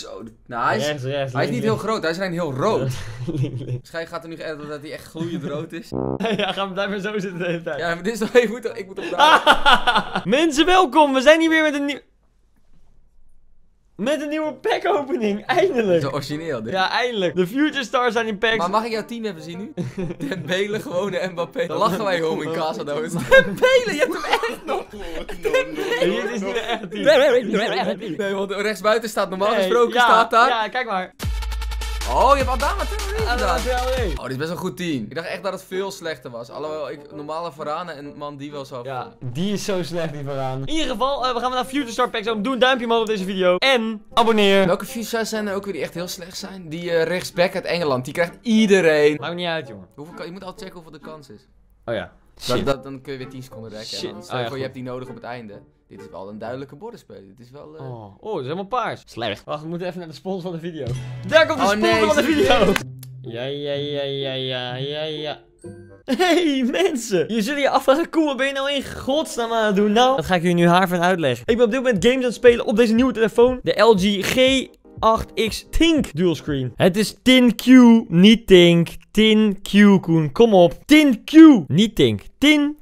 Zo. Nou, hij is, Rechts, rechts, hij is niet heel groot. Hij is alleen heel rood. Waarschijnlijk gaat er nu echt dat hij echt gloeiend rood is. ja, gaan we daar maar zo zitten de hele tijd. Ja, maar dit is toch... Ik moet, ik moet op. Mensen, welkom. We zijn hier weer met een nieuw... Met een nieuwe pack-opening. Zo Eindelijk. origineel, dit. Ja, eindelijk. De Future Stars zijn in packs. Maar mag ik jouw team even zien nu? Dembele, gewone Mbappé. Dan lachen wij om in Casa dood. Dembele, je hebt hem echt nog. Dit is niet een echte team. Nee, want rechtsbuiten staat normaal gesproken staat daar. Ja, kijk maar. Oh, je hebt Adama Traoré gedaan. leuk. Oh, dit is best een goed team. Ik dacht echt dat het veel slechter was. Alhoewel ik normale Varane en man die wel zo. Ja, die is zo slecht die vooraan. In ieder geval, eh, we gaan naar Future Star Packs. Doe een duimpje omhoog op deze video. En abonneer. Welke Fuchsia's zijn er ook weer die echt heel slecht zijn? Die eh, rechtsback uit Engeland, die krijgt iedereen. Maakt niet uit, jongen. Hoeveel kan, je moet altijd checken hoeveel de kans is. Oh ja. Dat, Shit. dat, dan kun je weer 10 seconden rekken. Shit. En dan stel Oh je ja, voor, je goed. hebt die nodig op het einde. Dit is wel een duidelijke bordenspeler. Dit is wel... eh, Oh, oh, het is helemaal paars. Slecht. Wacht, we moeten even naar de sponsor van de video. Daar komt de Oh, sponsor nee, van de video. Ja, ja, ja, ja, ja, ja, ja. Hey mensen! Je zullen je afvragen, Koen, wat ben je nou in godsnaam aan het doen? Nou, dat ga ik jullie nu haar van uitleggen. Ik ben op dit moment games aan het spelen op deze nieuwe telefoon. De LG G8X Tink dualscreen. Het is Tin-Q, niet Tink. Tin-Q, Koen. Kom op. Tin-Q, niet Tink.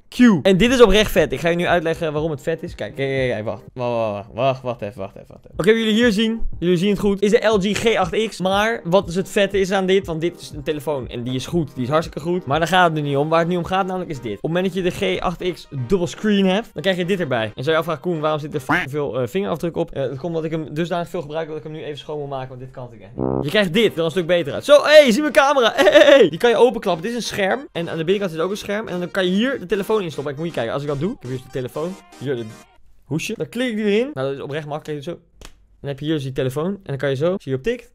Tin-Q. En dit is oprecht vet. Ik ga je nu uitleggen waarom het vet is. Kijk, kijk, kijk, kijk, wacht. Wacht, wacht, wacht, wacht even, wacht even, wacht even. Oké, jullie hier zien. Jullie zien het goed. Is de LG G8X. Maar wat is het vette is aan dit? Want dit is een telefoon en die is goed. Die is hartstikke goed. Maar daar gaat het nu niet om. Waar het nu om gaat namelijk is dit. Op het moment dat je de G8X dubbel screen hebt, dan krijg je dit erbij. En zou je afvragen, Koen, waarom zit er veel eh, vingerafdruk op? Eh, dat komt omdat ik hem dusdanig veel gebruik dat ik hem nu even schoon moet maken. Want dit kan ik echt. Je krijgt dit, er een stuk beter uit. Zo, hé, hey, zie mijn camera. Hey, hey. Die kan je openklappen. Dit is een scherm. En aan de binnenkant zit ook een scherm. En dan kan je hier de telefoon instoppen. Ik moet je kijken, als ik dat doe. Ik heb hier de telefoon. Hier de hoesje. Dan klik ik die. Nou, dat is oprecht makkelijk. Zo. Dan heb je hier dus die telefoon. En dan kan je zo, zie je op tikt.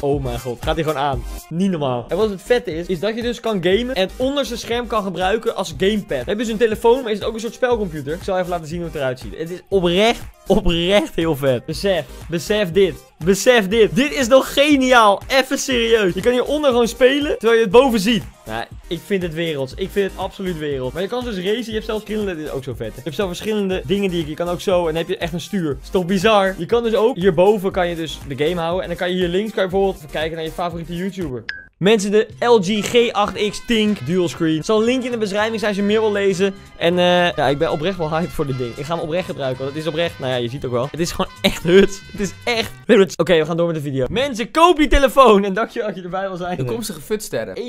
Oh mijn god, gaat hij gewoon aan. Niet normaal. En wat het vette is, is dat je dus kan gamen en het onderste scherm kan gebruiken als gamepad. Dan heb je dus een telefoon, maar is het ook een soort spelcomputer. Ik zal even laten zien hoe het eruit ziet. Het is oprecht, oprecht heel vet. Besef, besef dit. Besef dit. Dit is nog geniaal. Even serieus. Je kan hieronder gewoon spelen, terwijl je het boven ziet. Nou, ik vind het werelds. Ik vind het absoluut wereld. Maar je kan dus racen. Je hebt zelfs verschillende... Dit is ook zo vet. Je hebt zelfs verschillende dingen die je... Je kan ook zo en dan heb je echt een stuur. Dat is toch bizar? Je kan dus ook... Hierboven kan je dus de game houden. En dan kan je hier links kan je bijvoorbeeld kijken naar je favoriete YouTuber. Mensen, de LG G8X Tink dualscreen. Er zal een link in de beschrijving zijn als je meer wil lezen. En eh, ja, ik ben oprecht wel hyped voor dit ding. Ik ga hem oprecht gebruiken, want het is oprecht, nou ja, je ziet ook wel. Het is gewoon echt huts. Het is echt huts. Oké, we gaan door met de video. Mensen, koop die telefoon. En dankjewel dat je erbij wil zijn. Toekomstige futsterren. 1,4%.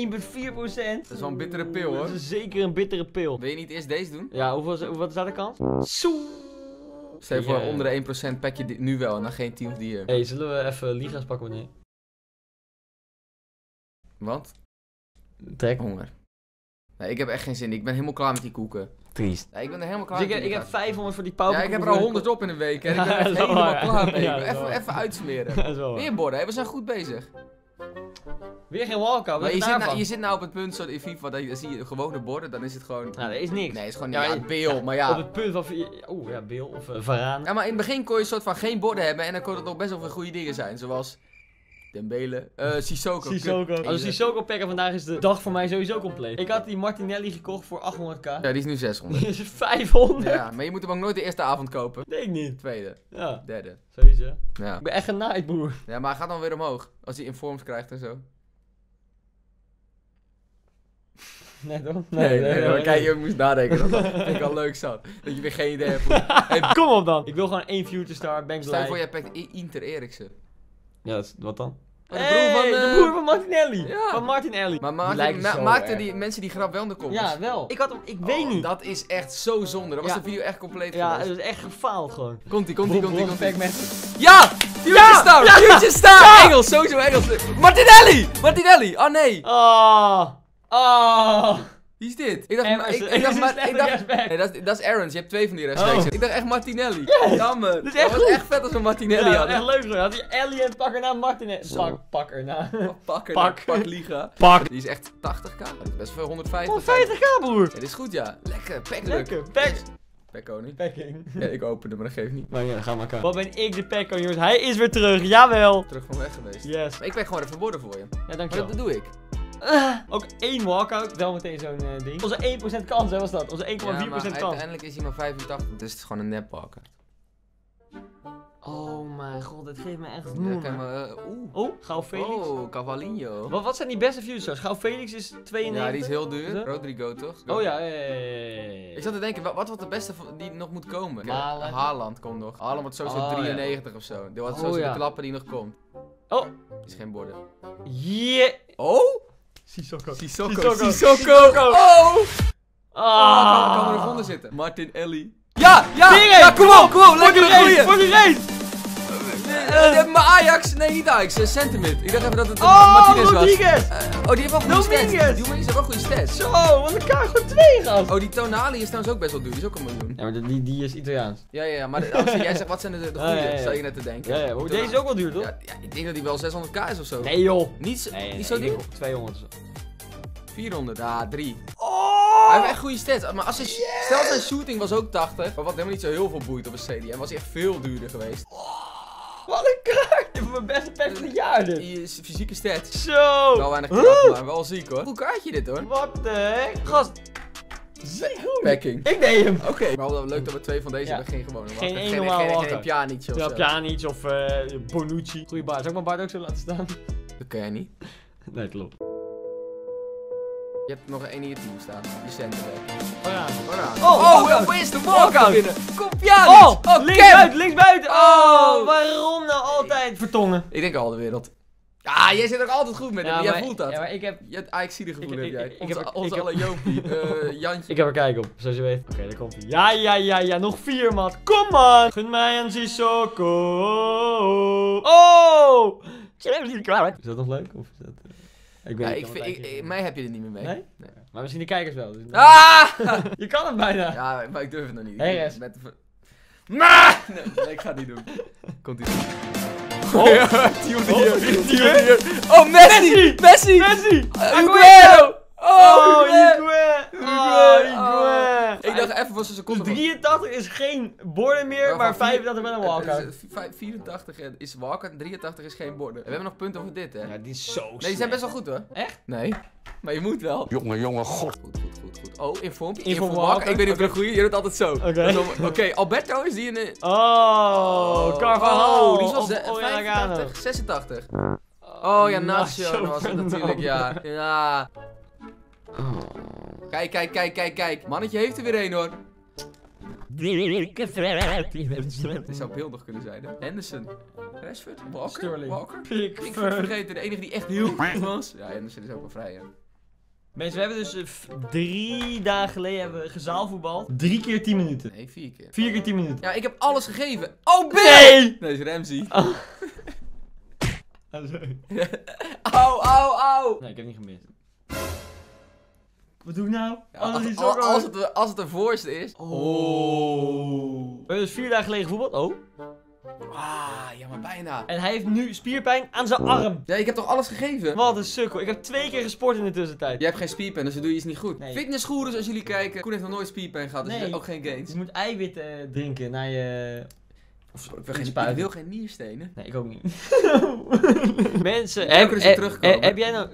Dat is wel een bittere pil hoor. Dat is zeker een bittere pil. Wil je niet eerst deze doen? Ja, hoeveel, wat is daar de kans? Soe. Stel je voor Ja. onder de 1% pak je dit nu wel en dan geen 10 of die hier. hey, zullen we even Liga's pakken wanneer? Want? Trek. Honger. Nee, ik heb echt geen zin. Ik ben helemaal klaar met die koeken. Triest. Ik ben er helemaal klaar Dus ik, met heb, die ik heb 500 voor die pauw. Ja, ik heb er al 100 op in een week en ik ben Ja, er dat echt helemaal waar. klaar mee. Ja, dat even, even uitsmeren. Dat. Weer borden, hè? we zijn goed bezig. Weer geen walkout. Maar Wat je zit, nou, je zit nou op het punt, zo in FIFA, dat je, dan zie je gewone borden, dan is het gewoon... Nou, er is niks. Nee, het is gewoon Ja, niet maar ja, je- beel, maar Op ja. het punt van... Oeh, ja, Bill of uh, Varaan. Ja, maar in het begin kon je een soort van geen borden hebben en dan kon het nog best wel veel goede dingen zijn, zoals... Dembele, eh Sissoko. Sissoko. Kut. Als Sissoko pakken vandaag is de dag voor mij sowieso compleet. Ik had die Martinelli gekocht voor 800k. Ja, die is nu 600. Die is 500. ja, maar je moet hem ook nooit de eerste avond kopen. Denk ik niet. Tweede, Ja, derde. sowieso. Ja. Ik ben echt genaaid, broer. ja, maar hij gaat dan weer omhoog. Als hij informs krijgt en zo. Nee, toch? Nee, nee, nee, maar kijk, je moest nadenken. Dat vind ik al leuk zo. Dat je weer geen idee hebt. Hey, Kom op dan. Ik wil gewoon één future star. Ben ik stel je voor, jij pakt Inter Eriksen. Ja, dat is- wat dan? De broer van, de eh, broer van Martinelli. Ja. Van Martinelli. Maar Die maakten, lijken ma zo maakten erg. die mensen die grap wel in de comments? Ja, wel. Ik had hem... Ik weet Oh, niet. Dat is echt zo zonde. Dat was Ja. de video echt compleet Ja, het geweest. is echt gefaald gewoon. Komt ie, komt ie, komt ie, komt. Ja! Future Ja! Star! Ja! Future Star! Engels, sowieso Engels. Martinelli! Martinelli! Oh nee! Oh. Oh. Wie is dit? Ik dacht, ik, dacht, maar, ik dacht, nee, dat is, dat is Aaron's. Je hebt twee van die rechtsbacks. Oh. Ik dacht echt Martinelli. Jammer. Dat is echt was goed. echt vet als we Martinelli Ja, hadden. echt leuk hoor. Had die Alien pakker na Martinez. Zo. Pak, pak erna. Pak, er, Pak. pak Liga. Pak. Die is echt 80k. Dat is best veel 150. Oh, 50k broer. Ja, dit is goed ja. Lekker, pack Lekker. Pack. Pack koning. Packing. Ja, ik opende, maar dat geeft niet. Maar ja, ga maar Wat ben ik de pack jongens. Hij is weer terug. Jawel. Terug van weg geweest. Yes. Maar ik ben gewoon even borden voor je. Ja, Maar dankjewel. dat doe ik. Ah, ook één walkout. Wel meteen zo'n eh, ding. Onze 1% kans, hè, was dat? Onze 1,4% Ja, maar kans. uiteindelijk is hij maar 85. Dus het is gewoon een nepbalker. Oh mijn god, dit geeft me echt moe. eh, Oeh. Oh, Gauw Felix. Oh, Cavalinho. Wat, wat zijn die beste views Gauw Felix is 92. Ja, die is heel duur. Rodrigo, toch? Oh ja, ja. Ik zat te denken, wa- wat wordt de beste die nog moet komen? Haaland. Haaland komt nog. Haaland wordt sowieso Oh, ja. 93 of zo. Dit wordt Oh, sowieso ja. de klapper die nog komt. Oh, Is geen borden. yeah. Oh? Sissoko. Sissoko. Sissoko. Sissoko. Oh! Ah. Oh, kan, kan er nog onder zitten. Martin Ellie. Ja, ja, ja, kom op, kom op, lekker een goeie. Voor die Eh, eh, Maar Ajax, nee niet Ajax, uh, Sentiment. Ik dacht even dat het eh, Oh, Martinez was. Rodriguez! Eh, oh, die heeft wel goede stats. Dominguez. Heeft wel goede stats. Zo, want elkaar gewoon twee gast. Oh, die Tonali is trouwens ook best wel duur. Die is ook een miljoen. Ja, maar die, die is Italiaans. Ja, ja, ja. Maar de- als jij zegt, wat zijn de, de goede, ja, ja. zou je net te denken. Ja, ja, maar deze is ook wel duur, toch? Ja, ja, ik denk dat die wel 600k is of zo. Nee joh. Niet, zo- Nee, nee, niet zo ik denk duur. op 200 of zo. 400, ja, 3. Oh! Hij heeft echt goede stats. Maar als hij, stel zijn shooting was ook 80, maar wat helemaal niet zo heel veel boeit op een CDM, was hij echt veel duurder geweest. Wat een kaart! Dit is mijn beste pet van het jaar dit. Die is fysieke stats. Zo! Wel weinig kracht, maar wel ziek hoor. Hoe kaartje dit hoor? Wat de heck? Gast. Packing. Ik deed hem. Oké, maar wel leuk dat we twee van deze Ja. hebben. Geen gewone Geen één geen, normale geen Pjanic of Ja. Pjanic of eh Bonucci. Goeie baard. Zou ik mijn baard ook zo laten staan? Dat kan jij niet. Nee, klopt. Je hebt nog één in je team staan. Die? Waaraan? Oh, oh, walkout. oh, is de Walkout. walkout binnen. Kom Pjanic. Oh, oh links buiten, links buiten. Oh, Oh. Vertongen? Ik denk al de wereld. Ah, jij zit ook altijd goed met hem. Jij voelt dat. Ja, maar ik heb, Je hebt Ajax gevoel Ik- heb ik- jij. ik- ik onze heb- onze ik alle Jopie. eh, Jantje. ik heb er kijk op, zoals je weet. Oké, daar komt hij. Ja, ja, ja, ja, nog vier, maat. Kom maar. Gun mij een Sissoko. Oh! Is dat nog leuk? Of is dat... eh, Ik weet Ja, niet, ik vind, ik, ik- mij heb je er niet meer mee. Nee? Nee. Maar misschien de kijkers wel. Dus Ah! Je kan het bijna. Ja, maar ik durf het nog niet. Hey, Res. Met de! Nee, nee, ik ga het niet doen. Komt ie. Oh. Ja, Team of the Oh, year. Team of the Team of the year. Oh, Messi! Messi! Messi! Uh, Aguero! Aguero! Oh, Oh, Aguero! Igwe! Oh, Oh. Igwe! Ik dacht even voor zijn seconde. Dus 83 is geen borden meer, maar vier- 85 met een Eh, walkout. eh, vij- 84 is walkout en 83 is geen borden. We hebben nog punten voor dit, hè? Ja, die is zo Nee, die zijn best wel goed hoor. Echt? Nee. Maar je moet wel. Jongen, jongen, god. Goed, goed, goed, goed. Oh, inform. Info Inform walkout. walkout. Ik weet niet of een goede. Je doet het altijd zo. Oké. Is Oké, Alberto is die in de... Oh, Carvajal. Oh, die is wel of ze- Orellano. 85, 86. Oh ja, Nacho Nacho was het natuurlijk, ja. Ja. Kijk, kijk, kijk, kijk, kijk. Mannetje heeft er weer een hoor. Dit zou beeldig kunnen zijn, hè? Anderson. Rashford? Walker? Sterling. Walker? Ik vergeten, de enige die echt heel goed was. Ja, Anderson is ook wel vrij, hè. Mensen, we hebben dus eh, drie dagen geleden hebben we gezaalvoetbal. Drie keer 10 minuten. Nee, vier keer. Vier keer 10 minuten. Ja, ik heb alles gegeven. Oh, Ben! Nee! Nee, is Ramsey. Ah, sorry. Au, au, au. Nee, ik heb niet gemist. Wat doe ik nou? Ja, als, als, zo als, het, als het de voorste is. Oh. We hebben dus vier dagen geleden gevoetbald. Oh. Ah, ja, maar bijna. En hij heeft nu spierpijn aan zijn arm. Ja, ik heb toch alles gegeven? Wat een sukkel. Ik heb twee keer gesport in de tussentijd. Jij hebt geen spierpijn, dus dan doe je iets niet goed. Nee. Fitnessgoeroes, als jullie kijken. Koen heeft nog nooit spierpijn gehad, dus Nee. ook geen gains. Je moet eiwitten drinken na je... Of, ik, wil geen, spuiten. ik wil geen nierstenen. Nee, ik ook niet. Mensen, heb, is er heb, teruggekomen? heb jij nou...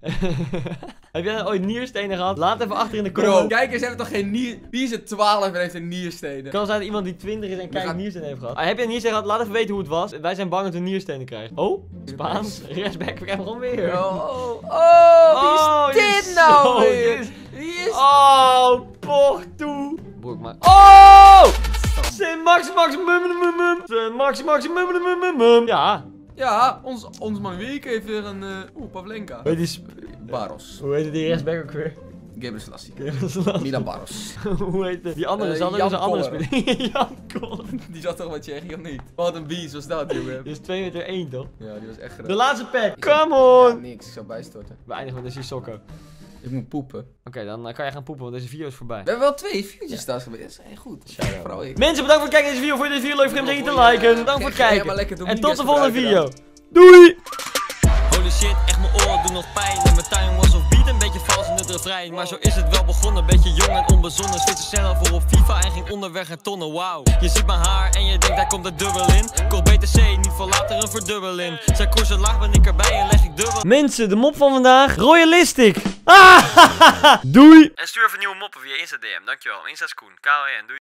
heb jij nou ooit nierstenen gehad? Laat even achter in de comments. kijkers hebben toch geen nier... Wie is het 12 en heeft een nierstenen? kan zijn dat iemand die 20 is en kijk gaan- nierstenen heeft gehad. Ah, heb je een nierstenen gehad? Laat even weten hoe het was. Wij zijn bang dat we nierstenen krijgen. Oh, Spaans. Rechtsback, we krijgen gewoon weer. Oh, oh, oh, Oh, wie is dit dit is nou weer? Wie is... Oh, Porto. Broek maar. Oh! Zijn Max Max mum mum mum Max Max mum mum mum mum. Ja. Ja, ons, ons man Week heeft weer een... eh Oeh, Pavlenka. Weet die Baros. Hoe heet die rechtsback ook weer? Gabriel Selassie. Hoe Milan Baros. heet die? Die andere Eh, zat Jan een andere speler. Jan Koller. Die zat toch met Tsjechië of niet? Wat een beast was dat, jongen. Die is 2 meter 1 toch? Ja, die was echt De groot. laatste pack. Come zou- Ja, on. niks. Ik zou bijstorten. We eindigen met de Sissoko. Ik moet poepen. Oké, dan eh, kan je gaan poepen, want deze video is voorbij. We hebben wel twee viewtjes staan geweest. Dat is echt goed. Vooral ik. Mensen, bedankt voor het kijken naar deze video. Vond je deze video leuk? Vergeet niet te liken. Bedankt voor het kijken. En tot de volgende video. Doei! Holy shit, echt mijn oren doen nog pijn En mijn timing was vals in het refrein Maar zo is het wel begonnen, beetje jong en onbezonnen Switchte snel voor op FIFA en ging onderweg en tonnen, wauw. Je ziet mijn haar en je denkt daar komt er dubbel in. Kocht BTC, niet voor later een verdubbeling. Zijn koersen laag ben ik erbij en leg ik dubbel. Mensen, de mop van vandaag, Royalistic. Ah, Doei! En stuur even nieuwe moppen via Insta DM, dankjewel. Insta is Koen, K-O-N, doei